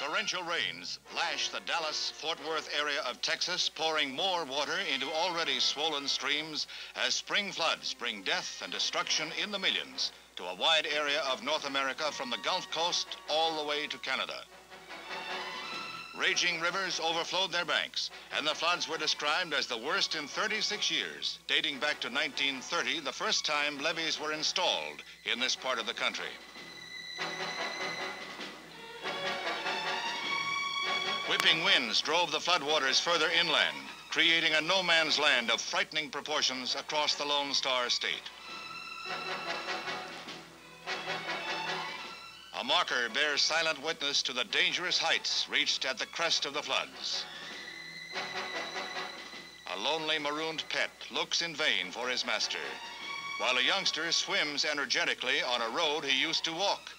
torrential rains lash the Dallas Fort Worth area of Texas, pouring more water into already swollen streams as spring floods bring death and destruction in the millions to a wide area of North America from the Gulf Coast all the way to Canada. Raging rivers overflowed their banks, and the floods were described as the worst in 36 years, dating back to 1930, the first time levees were installed in this part of the country. Whipping winds drove the floodwaters further inland, creating a no man's land of frightening proportions across the Lone Star State. A marker bears silent witness to the dangerous heights reached at the crest of the floods. A lonely marooned pet looks in vain for his master, while a youngster swims energetically on a road he used to walk.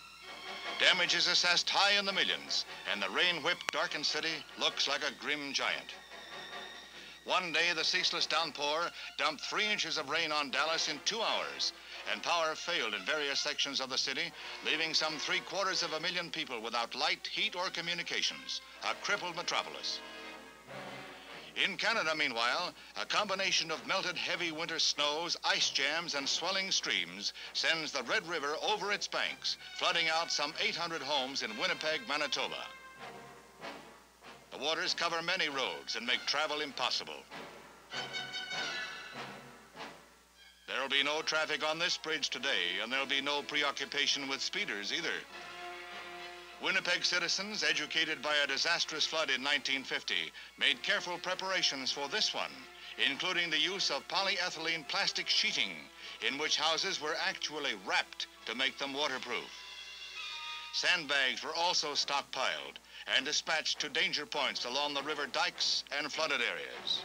Damage is assessed high in the millions, and the rain-whipped darkened city looks like a grim giant. One day, the ceaseless downpour dumped three inches of rain on Dallas in two hours, and power failed in various sections of the city, leaving some three quarters of a million people without light, heat, or communications, a crippled metropolis. In Canada, meanwhile, a combination of melted heavy winter snows, ice jams, and swelling streams sends the Red River over its banks, flooding out some 800 homes in Winnipeg, Manitoba. The waters cover many roads and make travel impossible. There'll be no traffic on this bridge today, and there'll be no preoccupation with speeders either. Winnipeg citizens, educated by a disastrous flood in 1950, made careful preparations for this one, including the use of polyethylene plastic sheeting, in which houses were actually wrapped to make them waterproof. Sandbags were also stockpiled and dispatched to danger points along the river dikes and flooded areas.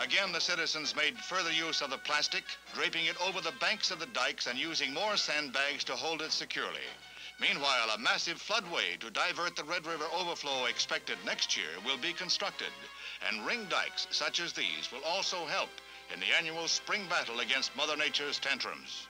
Again, the citizens made further use of the plastic, draping it over the banks of the dikes and using more sandbags to hold it securely. Meanwhile, a massive floodway to divert the Red River overflow expected next year will be constructed, and ring dikes such as these will also help in the annual spring battle against Mother Nature's tantrums.